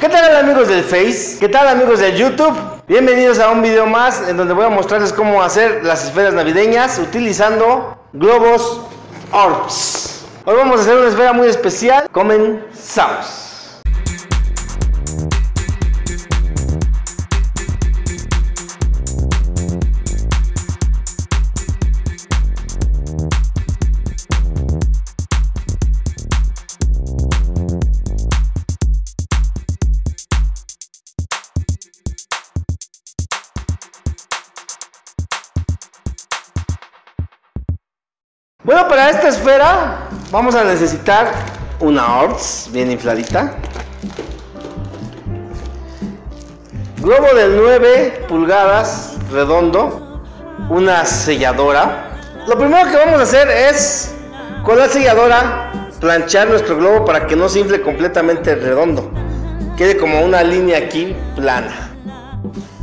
¿Qué tal amigos del Face? ¿Qué tal amigos del YouTube? Bienvenidos a un video más en donde voy a mostrarles cómo hacer las esferas navideñas utilizando globos Orbs. Hoy vamos a hacer una esfera muy especial. Comenzamos. Bueno, para esta esfera vamos a necesitar una ORS bien infladita. Globo de 9 pulgadas redondo. Una selladora. Lo primero que vamos a hacer es con la selladora planchar nuestro globo para que no se infle completamente redondo. Quede como una línea aquí plana.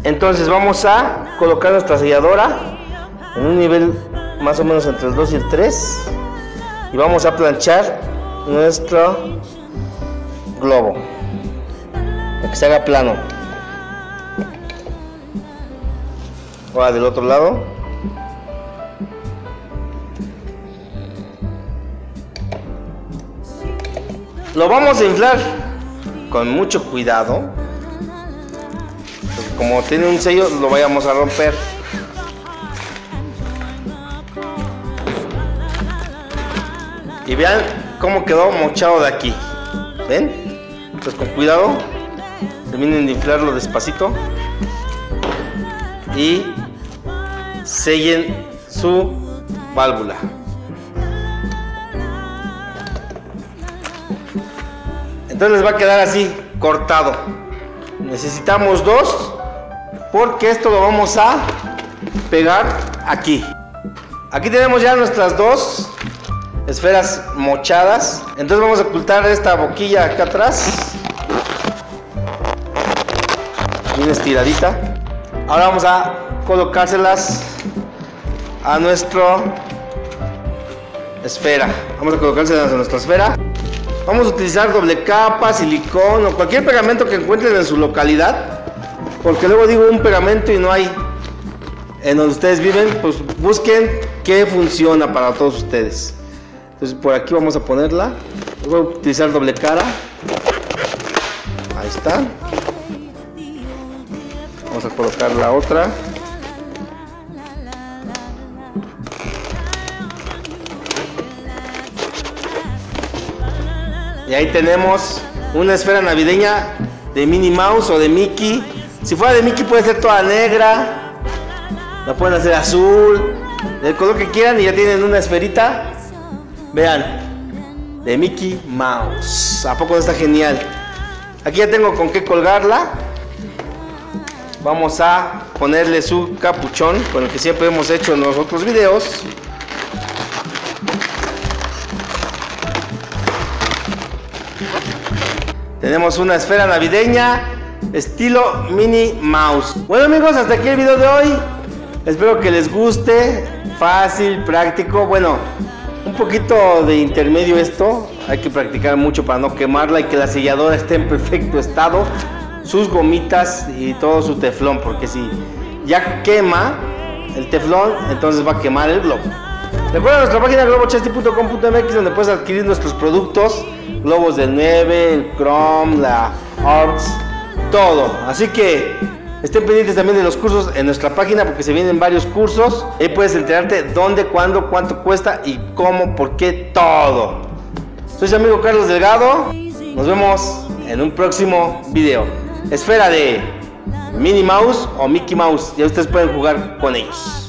Entonces vamos a colocar nuestra selladora en un nivel más o menos entre el 2 y el 3 y vamos a planchar nuestro globo para que se haga plano. Ahora del otro lado. Lo vamos a inflar con mucho cuidado como tiene un sello lo vayamos a romper Vean cómo quedó mochado de aquí. ¿Ven? Pues con cuidado. Terminen de inflarlo despacito. Y sellen su válvula. Entonces les va a quedar así, cortado. Necesitamos dos porque esto lo vamos a pegar aquí. Aquí tenemos ya nuestras dos esferas mochadas. Entonces vamos a ocultar esta boquilla acá atrás. Bien estiradita. Ahora vamos a colocárselas a nuestra esfera. Vamos a colocárselas a nuestra esfera. Vamos a utilizar doble capa, silicón o cualquier pegamento que encuentren en su localidad. Porque luego digo un pegamento y no hay en donde ustedes viven, pues busquen qué funciona para todos ustedes. Entonces por aquí vamos a ponerla. Voy a utilizar doble cara. Ahí está. Vamos a colocar la otra. Y ahí tenemos una esfera navideña de Minnie Mouse o de Mickey. Si fuera de Mickey puede ser toda negra. La pueden hacer azul. Del color que quieran y ya tienen una esferita Vean, de Mickey Mouse. ¿A poco está genial? Aquí ya tengo con qué colgarla. Vamos a ponerle su capuchón, con el que siempre hemos hecho en los otros videos. Tenemos una esfera navideña estilo Minnie Mouse. Bueno amigos, hasta aquí el video de hoy. Espero que les guste. Fácil, práctico. Bueno, un poquito de intermedio esto, hay que practicar mucho para no quemarla y que la selladora esté en perfecto estado, sus gomitas y todo su teflón, porque si ya quema el teflón, entonces va a quemar el globo. Recuerda nuestra página globochesty.com.mx donde puedes adquirir nuestros productos, globos del 9, el Chrome, la Arts, todo. Así que Estén pendientes también de los cursos en nuestra página porque se vienen varios cursos. Ahí puedes enterarte dónde, cuándo, cuánto cuesta y cómo, por qué, todo. Soy su amigo Carlos Delgado. Nos vemos en un próximo video. Esfera de Minnie Mouse o Mickey Mouse. Ya ustedes pueden jugar con ellos.